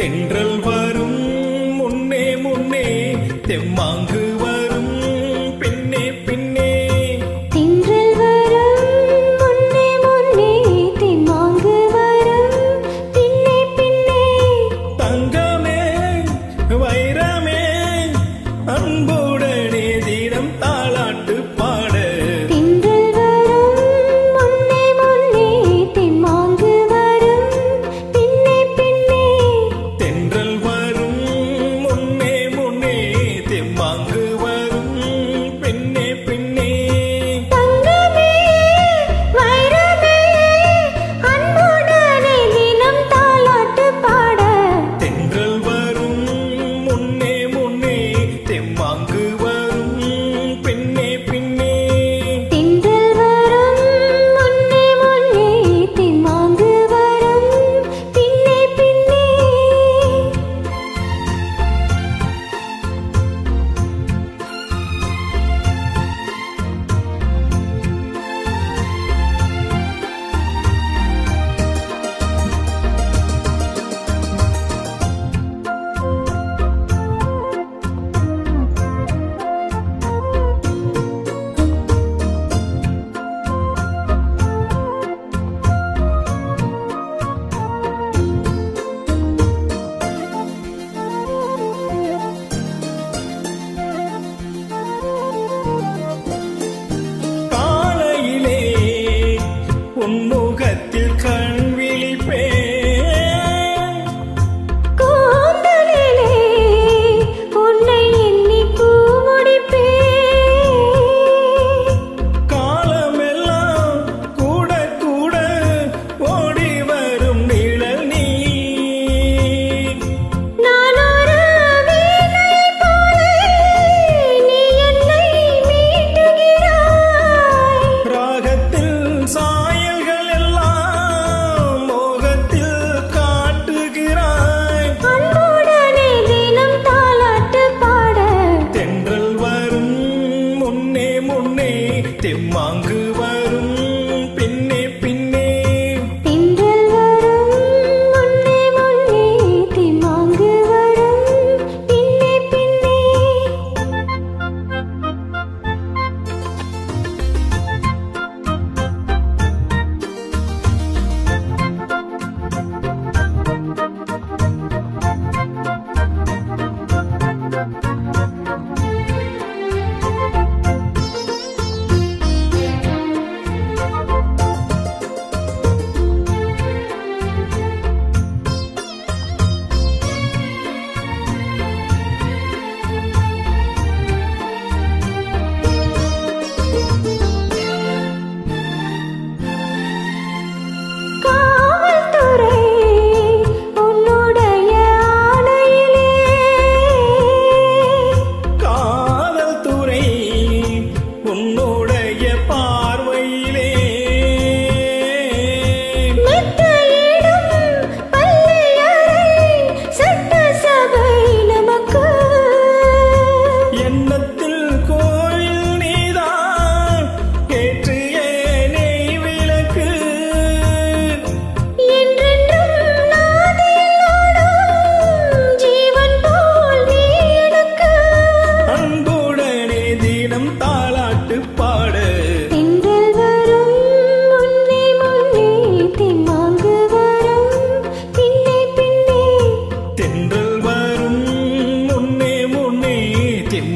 தென்றல் வரும். முன்னே முன்னே தெம்மாங்க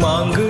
망그